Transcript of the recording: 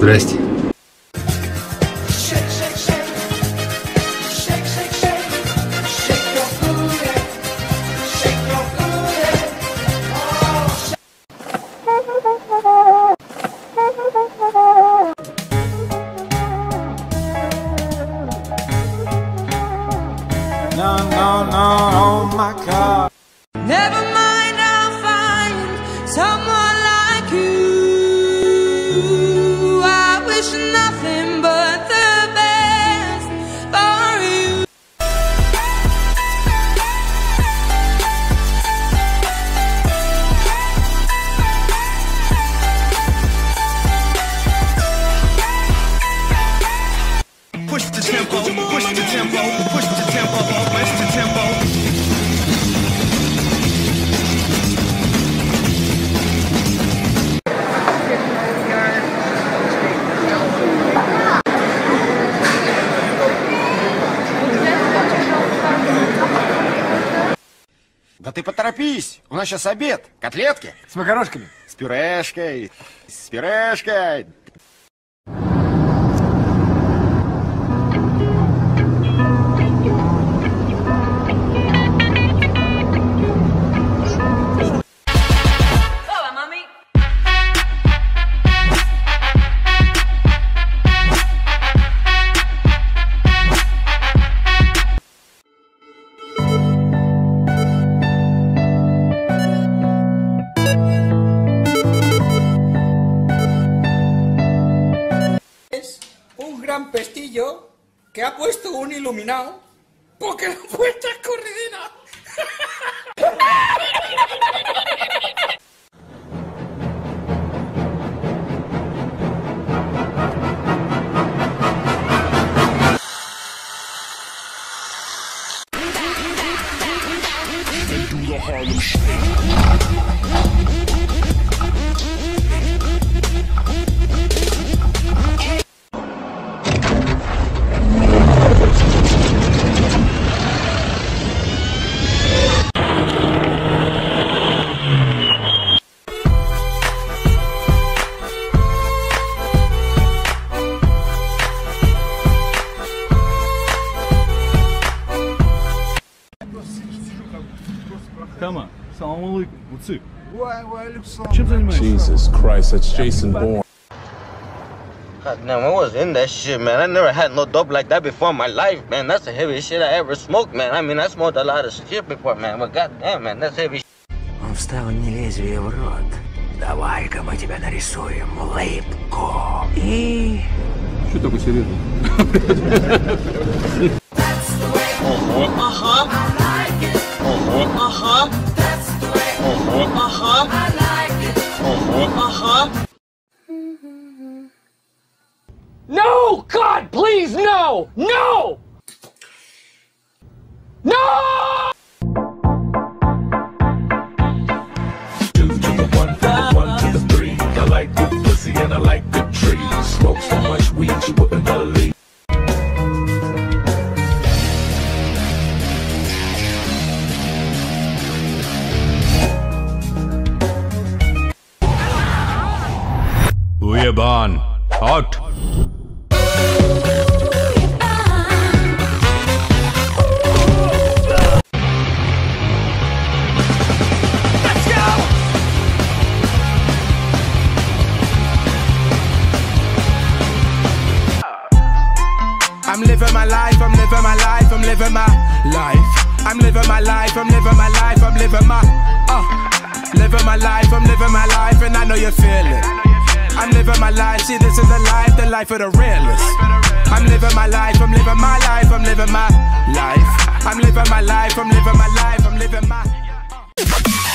Здрасте. No, no, no, oh my god. Never Push the tempo, push the tempo, push the tempo, push the tempo. Да ты поторопись, у нас сейчас обед. Котлетки. С макарошками. С пюрешкой. С пюрешкой. Pestillo que ha puesto un iluminado porque la puerta es corredera. Tama, salam alaikum. What's up? Чем занимаешься? Jesus Christ, that's Jason Bourne. God damn, I was in that shit, man. I never had no dope like that before in my life, man. That's the heaviest shit I ever smoked, man. I mean, I smoked a lot of shit before, man. But goddamn, man, that's heavy Он вставил мне лезвие в рот. Давай-ка мы тебя нарисуем улыбку. И... Что такой серьезный? No! God, please, no! No! No! Two to the one, one to the three. I like good pussy and I like good trees. Smoke so much weed you wouldn't believe. Hot. My life, I'm living my life, I'm living my life. I'm living my life, I'm living my life, I'm living my uh living my life, I'm living my life, and I know you feel it. I'm living my life, see this is the life, the life of the realest. I'm living my life, I'm living my life, I'm living my life. I'm living my life, I'm living my life, I'm living my